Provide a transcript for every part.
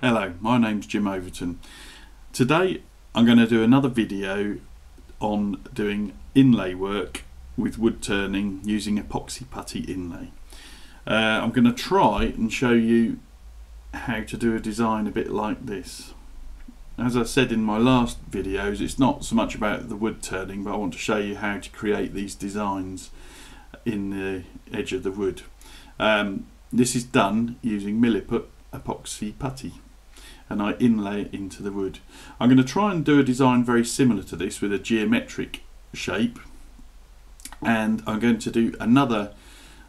Hello, my name's Jim Overton. Today I'm going to do another video on doing inlay work with wood turning using epoxy putty inlay. Uh, I'm going to try and show you how to do a design a bit like this. As I said in my last videos, it's not so much about the wood turning, but I want to show you how to create these designs in the edge of the wood. Um, this is done using Milliput epoxy putty and I inlay it into the wood. I'm going to try and do a design very similar to this with a geometric shape and I'm going to do another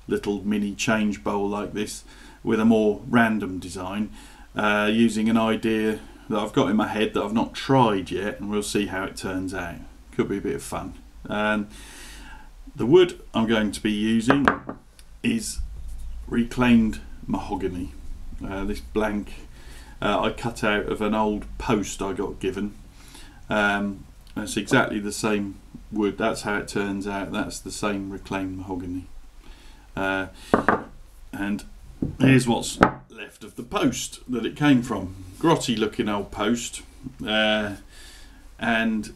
little mini change bowl like this with a more random design uh, using an idea that I've got in my head that I've not tried yet and we'll see how it turns out. Could be a bit of fun. And the wood I'm going to be using is reclaimed mahogany. Uh, this blank uh, I cut out of an old post I got given. Um, it's exactly the same wood. That's how it turns out. That's the same reclaimed mahogany. Uh, and here's what's left of the post that it came from. Grotty looking old post. Uh, and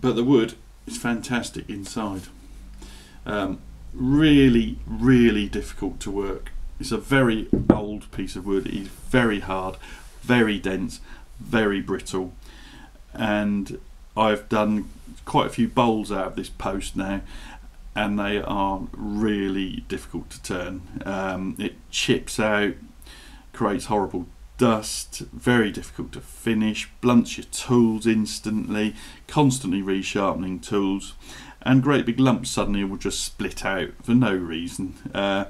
but the wood is fantastic inside. Um, really, really difficult to work. It's a very old piece of wood. It's very hard, very dense, very brittle. And I've done quite a few bowls out of this post now and they are really difficult to turn. Um, it chips out, creates horrible dust, very difficult to finish, blunts your tools instantly, constantly resharpening tools, and great big lumps suddenly will just split out for no reason. Uh,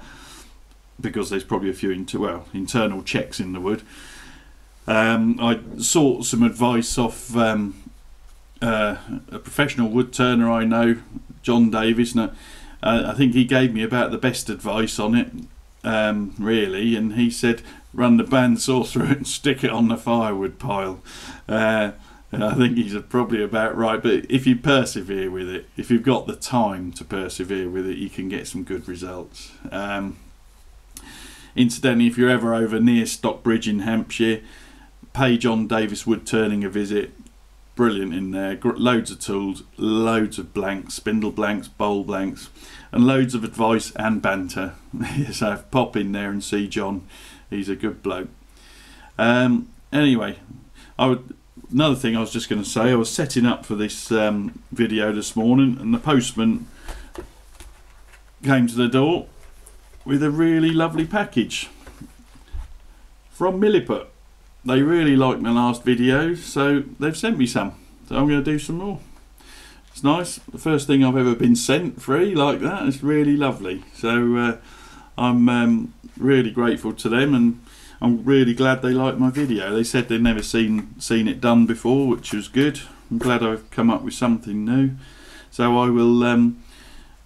because there's probably a few inter- well internal checks in the wood. Um, I sought some advice off um, uh, a professional wood turner I know, John Davis, and uh, I think he gave me about the best advice on it, um, really. And he said, run the bandsaw through it and stick it on the firewood pile. Uh, and I think he's probably about right. But if you persevere with it, if you've got the time to persevere with it, you can get some good results. Um, Incidentally, if you're ever over near Stockbridge in Hampshire, pay John Davis Wood Turning a visit. Brilliant in there. Loads of tools, loads of blanks, spindle blanks, bowl blanks, and loads of advice and banter. so pop in there and see John. He's a good bloke. Um, anyway, I would. Another thing I was just going to say, I was setting up for this um, video this morning, and the postman came to the door with a really lovely package from Milliput. They really liked my last video, so they've sent me some. So I'm going to do some more. It's nice. The first thing I've ever been sent free like that. It's really lovely. So uh, I'm um, really grateful to them, and I'm really glad they liked my video. They said they'd never seen seen it done before, which was good. I'm glad I've come up with something new. So I will. Um,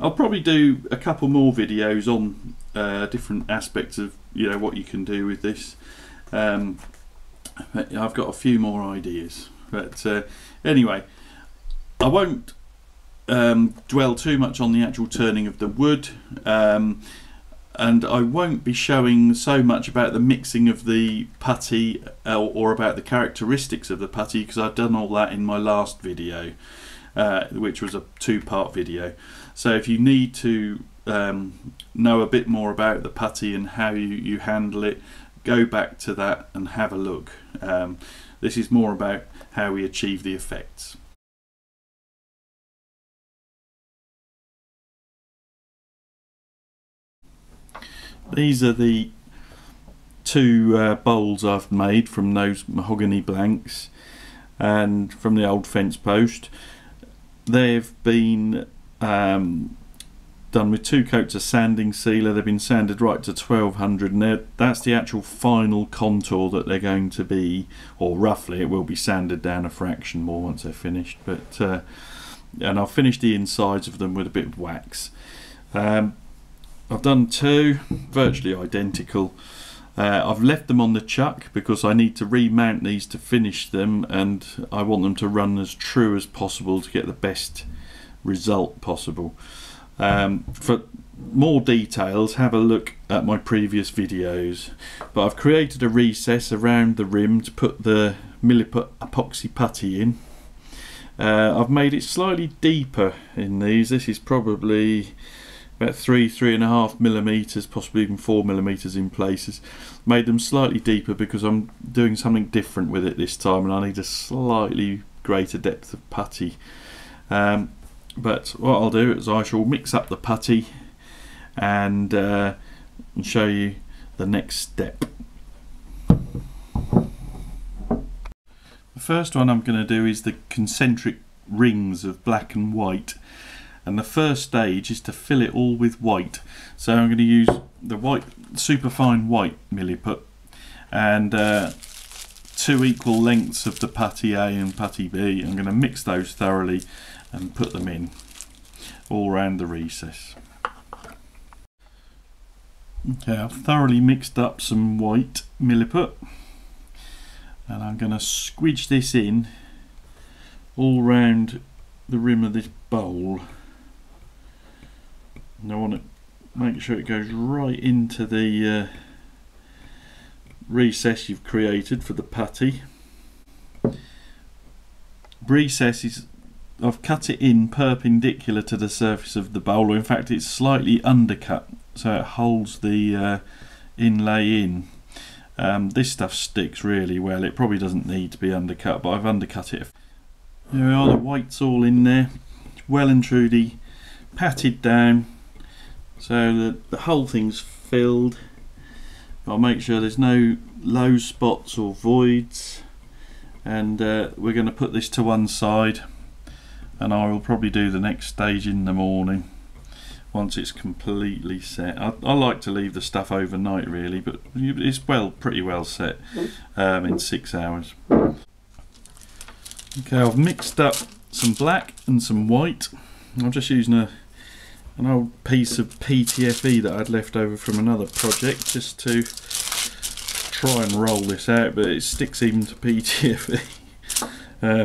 I'll probably do a couple more videos on uh, different aspects of you know what you can do with this. Um, I've got a few more ideas, but uh, anyway, I won't um, dwell too much on the actual turning of the wood. Um, and I won't be showing so much about the mixing of the putty uh, or about the characteristics of the putty because I've done all that in my last video, uh, which was a two-part video. So if you need to um, know a bit more about the putty and how you, you handle it, go back to that and have a look. Um, this is more about how we achieve the effects. These are the two uh, bowls I've made from those mahogany blanks and from the old fence post. They've been um, done with two coats of sanding sealer. They've been sanded right to 1200 and that's the actual final contour that they're going to be, or roughly it will be sanded down a fraction more once they're finished. But uh, And I'll finish the insides of them with a bit of wax. Um, I've done two, virtually identical. Uh, I've left them on the chuck because I need to remount these to finish them and I want them to run as true as possible to get the best result possible. Um, for more details have a look at my previous videos. But I've created a recess around the rim to put the Milliput epoxy putty in. Uh, I've made it slightly deeper in these. This is probably about three three and a half millimeters possibly even four millimeters in places. Made them slightly deeper because I'm doing something different with it this time and I need a slightly greater depth of putty. Um, but what I'll do is I shall mix up the putty and, uh, show you the next step. The first one I'm going to do is the concentric rings of black and white. And the first stage is to fill it all with white. So I'm going to use the white superfine white milliput and uh, two equal lengths of the putty A and putty B. I'm going to mix those thoroughly and put them in all around the recess Okay, I've thoroughly mixed up some white milliput and I'm going to squidge this in all round the rim of this bowl. And I want to make sure it goes right into the uh, recess you've created for the putty. Recess is I've cut it in perpendicular to the surface of the bowl, or in fact it's slightly undercut so it holds the uh, inlay in. Um, this stuff sticks really well, it probably doesn't need to be undercut but I've undercut it. There we are, the white's all in there, well and truly patted down so that the whole thing's filled. I'll make sure there's no low spots or voids and uh, we're going to put this to one side and I will probably do the next stage in the morning once it's completely set. I, I, like to leave the stuff overnight really, but it's well, pretty well set um, in six hours. Okay, I've mixed up some black and some white. I'm just using a an old piece of PTFE that I'd left over from another project just to try and roll this out, but it sticks even to PTFE. Uh,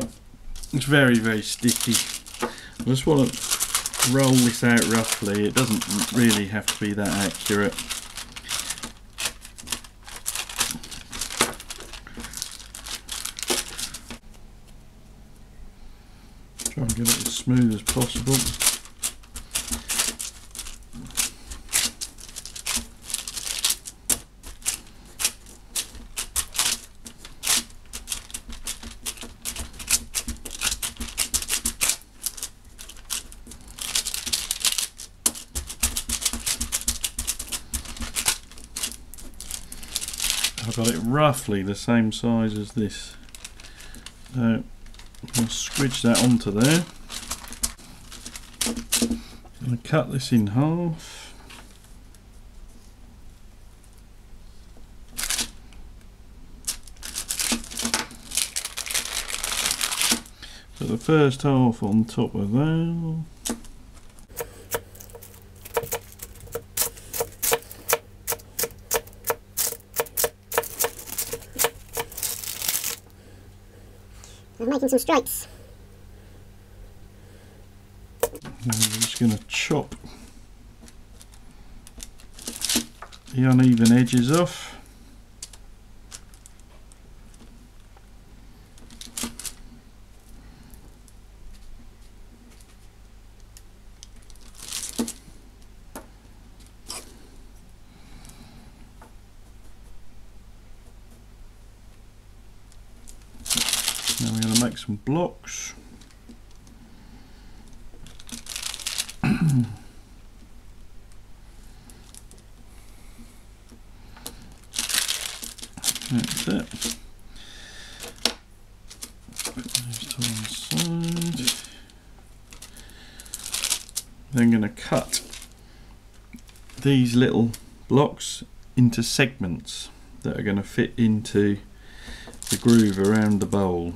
it's very, very sticky. I just want to roll this out roughly. It doesn't really have to be that accurate. Try and get it as smooth as possible. Roughly the same size as this. So I'll squidge that onto there. To cut this in half. So the first half on top of that. Making some stripes. I'm just going to chop the uneven edges off. Now we're going to make some blocks. That's it. Put those to one side. Then going to cut these little blocks into segments that are going to fit into the groove around the bowl.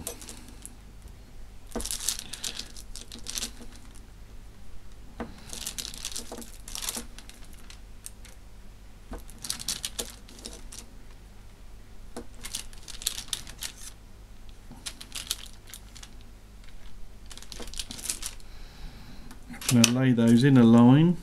I'm going to lay those in a line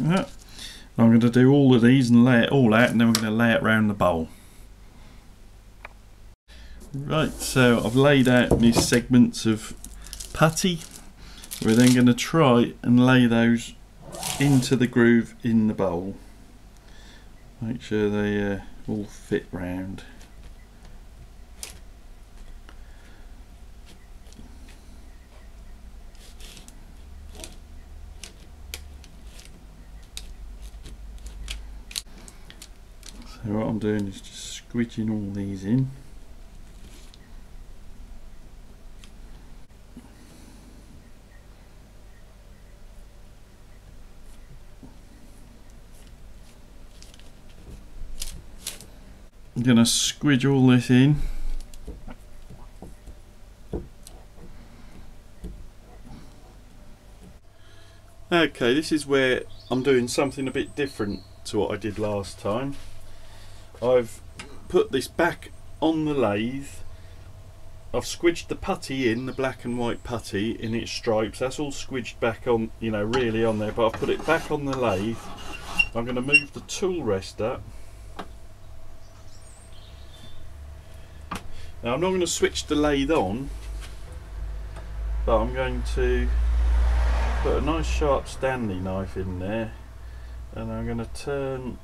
Yeah. I'm going to do all of these and lay it all out and then we're going to lay it around the bowl. Right, so I've laid out these segments of putty. We're then going to try and lay those into the groove in the bowl. Make sure they uh, all fit round. So what I'm doing is just squidging all these in. I'm going to squidge all this in. Okay, this is where I'm doing something a bit different to what I did last time. I've put this back on the lathe. I've squidged the putty in, the black and white putty in its stripes. That's all squidged back on, you know, really on there. But I've put it back on the lathe. I'm going to move the tool rest up. Now I'm not going to switch the lathe on, but I'm going to put a nice sharp Stanley knife in there and I'm going to turn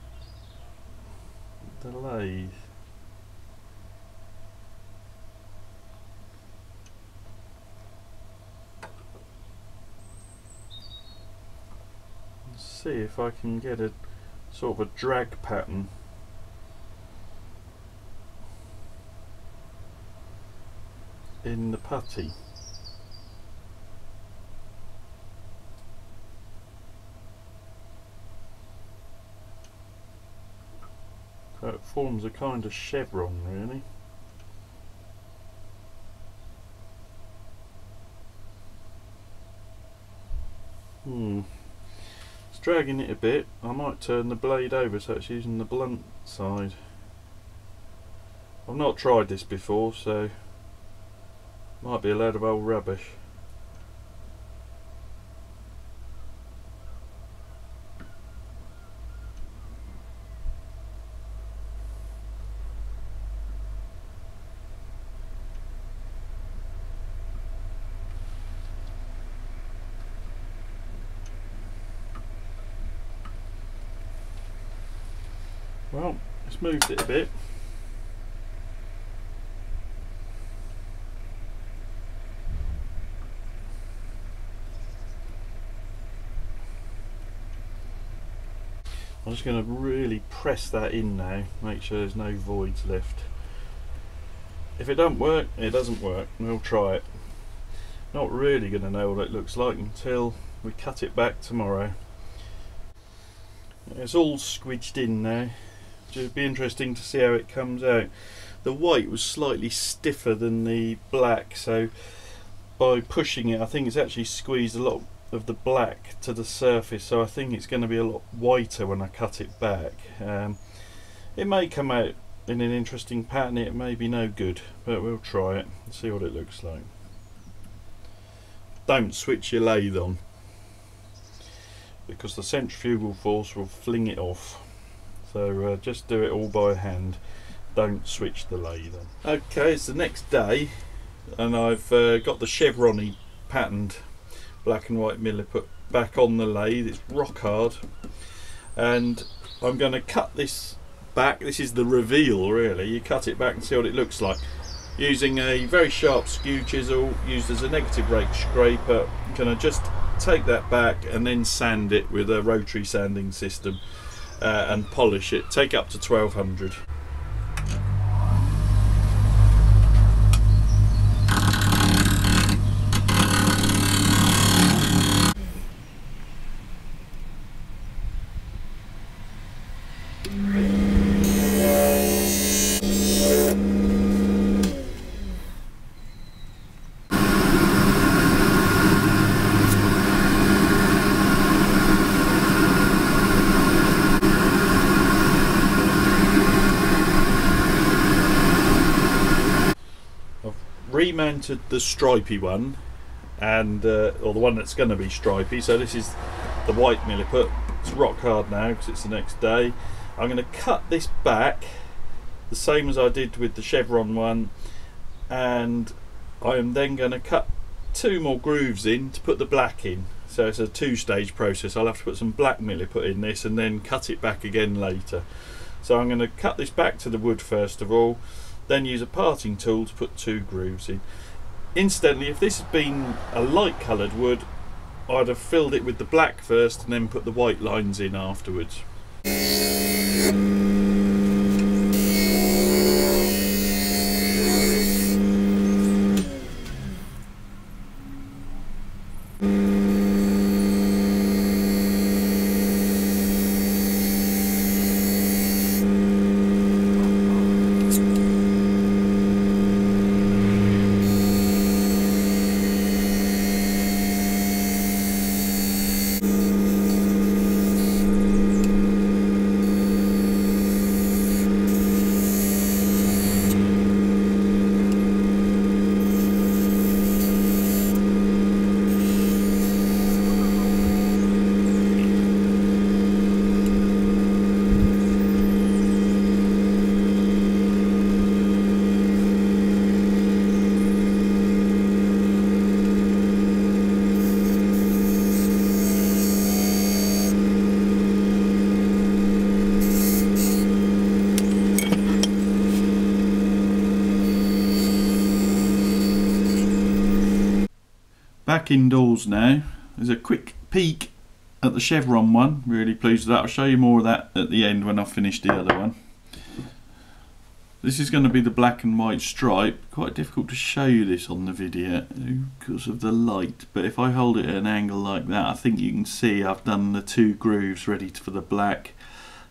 see if I can get a sort of a drag pattern in the putty. It forms a kind of chevron really. Hmm. It's dragging it a bit. I might turn the blade over so it's using the blunt side. I've not tried this before so might be a load of old rubbish. Well, it's moved it a bit. I'm just going to really press that in now, make sure there's no voids left. If it don't work, it doesn't work, we'll try it. Not really going to know what it looks like until we cut it back tomorrow. It's all squidged in now. It'll be interesting to see how it comes out. The white was slightly stiffer than the black, so by pushing it, I think it's actually squeezed a lot of the black to the surface so I think it's going to be a lot whiter when I cut it back. Um, it may come out in an interesting pattern it may be no good but we'll try it and see what it looks like. Don't switch your lathe on because the centrifugal force will fling it off so uh, just do it all by hand. Don't switch the lathe on. Okay it's the next day and I've uh, got the chevron patterned black and white milliput back on the lathe. It's rock hard. And I'm going to cut this back. This is the reveal really. You cut it back and see what it looks like. Using a very sharp skew chisel used as a negative rake scraper. Going to just take that back and then sand it with a rotary sanding system uh, and polish it. Take up to 1200 remounted the stripy one and uh, or the one that's going to be stripy. So this is the white milliput It's rock hard now because it's the next day. I'm going to cut this back the same as I did with the chevron one and I am then going to cut two more grooves in to put the black in. So it's a two stage process. I'll have to put some black milliput in this and then cut it back again later. So I'm going to cut this back to the wood first of all then use a parting tool to put two grooves in. Incidentally if this had been a light coloured wood I'd have filled it with the black first and then put the white lines in afterwards back indoors now. There's a quick peek at the chevron one. Really pleased with that. I'll show you more of that at the end when I've finished the other one. This is going to be the black and white stripe. Quite difficult to show you this on the video because of the light. But if I hold it at an angle like that, I think you can see I've done the two grooves ready for the black.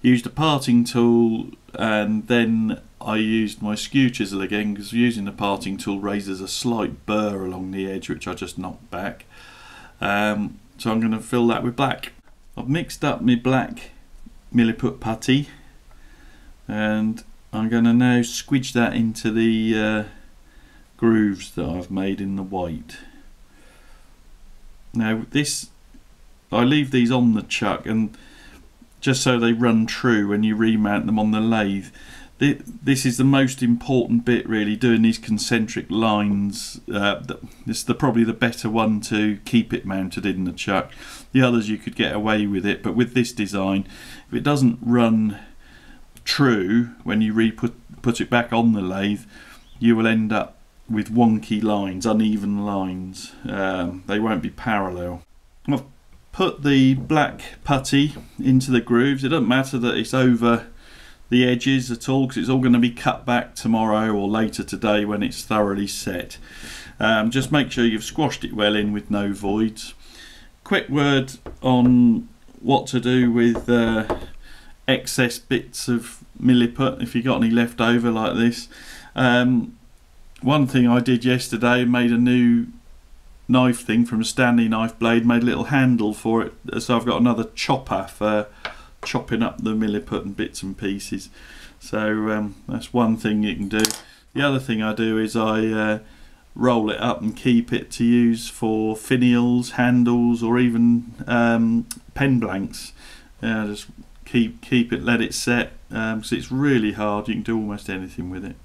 Used a parting tool and then I used my skew chisel again because using the parting tool raises a slight burr along the edge which I just knocked back. Um, so I'm going to fill that with black. I've mixed up my black milliput putty and I'm going to now squidge that into the uh, grooves that I've made in the white. Now this, I leave these on the chuck and just so they run true when you remount them on the lathe. This is the most important bit really, doing these concentric lines. Uh, this is the, probably the better one to keep it mounted in the chuck. The others you could get away with it, but with this design, if it doesn't run true when you re-put put it back on the lathe, you will end up with wonky lines, uneven lines. Um, they won't be parallel. Put the black putty into the grooves. It doesn't matter that it's over the edges at all because it's all going to be cut back tomorrow or later today when it's thoroughly set. Um, just make sure you've squashed it well in with no voids. Quick word on what to do with uh, excess bits of milliput if you've got any left over like this. Um, one thing I did yesterday made a new knife thing from a Stanley knife blade, made a little handle for it, so I've got another chopper for chopping up the milliput and bits and pieces. So um, that's one thing you can do. The other thing I do is I uh, roll it up and keep it to use for finials, handles, or even um, pen blanks. Just keep keep it, let it set. Um, so it's really hard. You can do almost anything with it.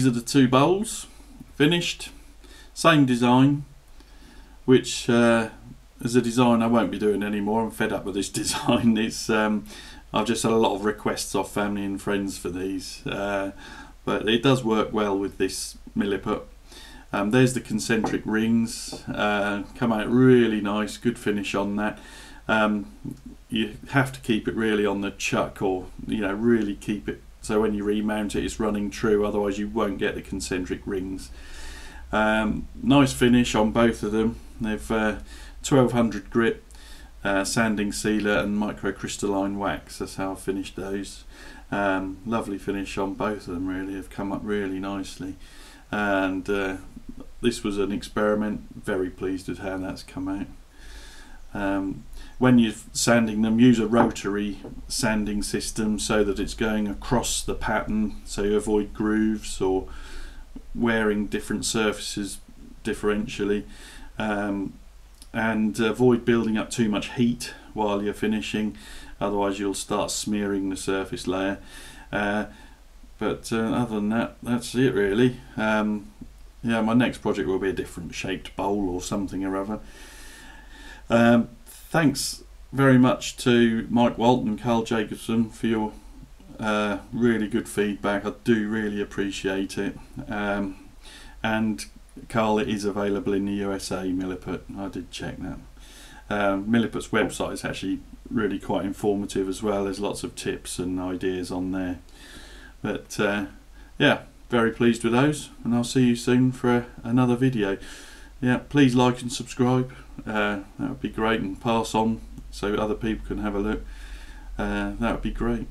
These are the two bowls, finished, same design, which uh, as a design I won't be doing anymore. I'm fed up with this design. It's um, I've just had a lot of requests off family and friends for these, uh, but it does work well with this milliput. Um, there's the concentric rings, uh, come out really nice, good finish on that. Um, you have to keep it really on the chuck or you know really keep it so when you remount it it's running true otherwise you won't get the concentric rings. Um, nice finish on both of them. They've uh, 1200 grit uh, sanding sealer and microcrystalline wax. That's how I finished those. Um, lovely finish on both of them really. Have come up really nicely. And uh, this was an experiment. Very pleased with how that's come out um, when you're sanding them, use a rotary sanding system so that it's going across the pattern so you avoid grooves or wearing different surfaces differentially. Um, and avoid building up too much heat while you're finishing otherwise you'll start smearing the surface layer. Uh, but uh, other than that that's it really. Um, yeah my next project will be a different shaped bowl or something or other um, thanks very much to Mike Waldt Carl Jacobson for your uh, really good feedback. I do really appreciate it. Um, and Carl it is available in the USA, Milliput. I did check that. Um, Milliput's website is actually really quite informative as well. There's lots of tips and ideas on there. But uh, yeah, very pleased with those, and I'll see you soon for another video yeah, please like and subscribe. Uh, that would be great, and pass on so other people can have a look. Uh, that would be great.